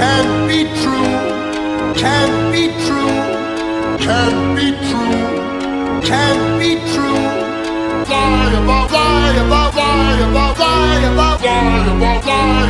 Can't be true, can't be true, can't be true, can't be true. Fly above, fly above, fly above, fly above, fly above, fly above.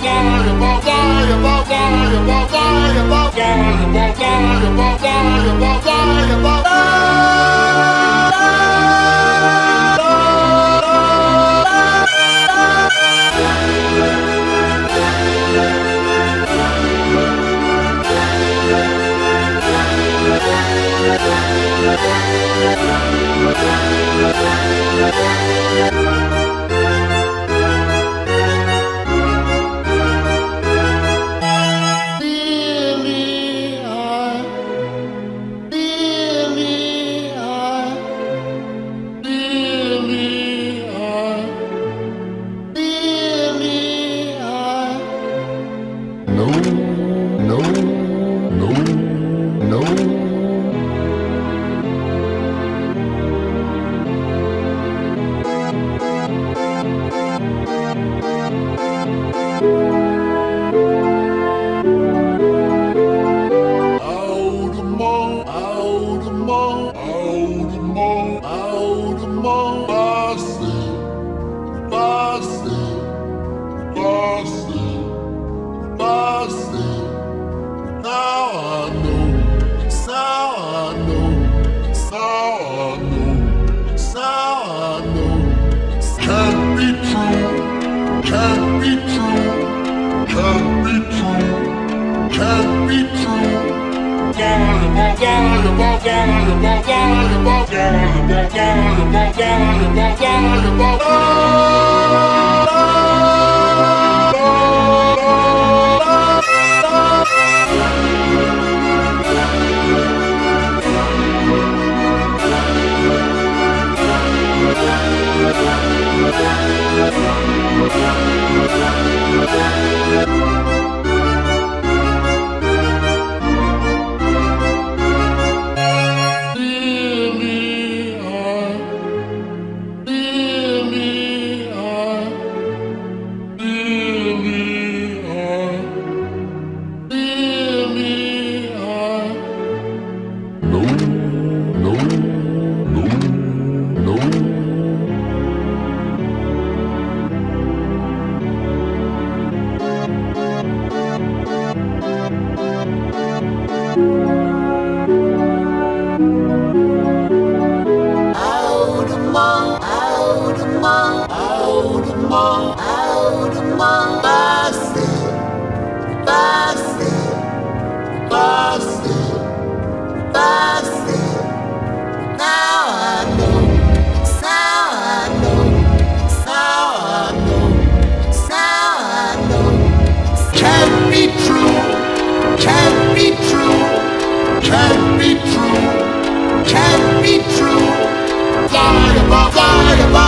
Yeah. bye, bye, bye. Christ. Fire, fire.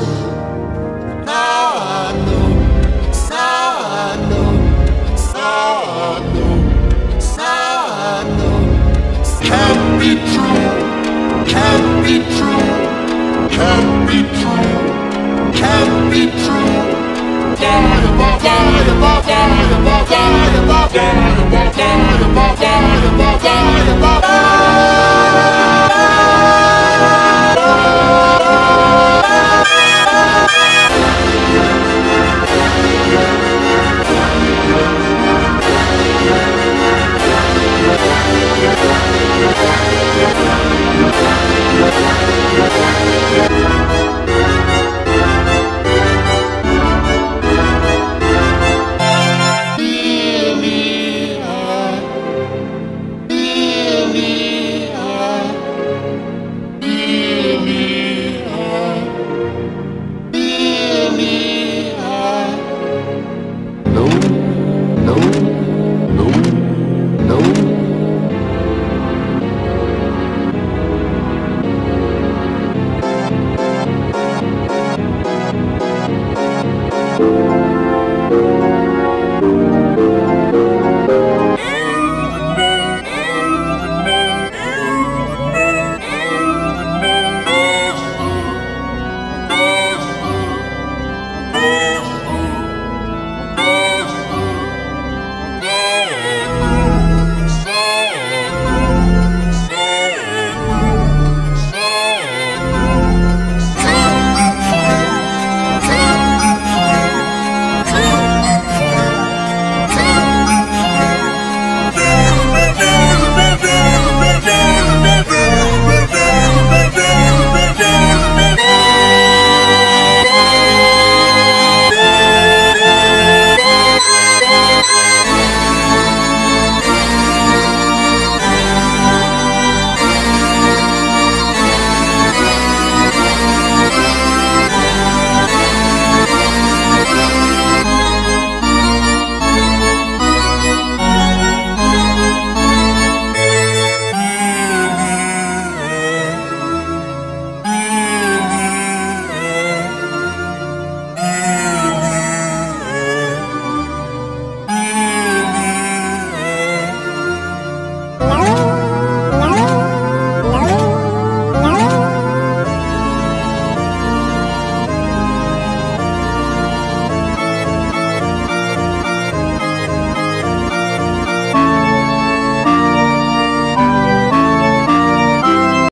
be true, can be true. Die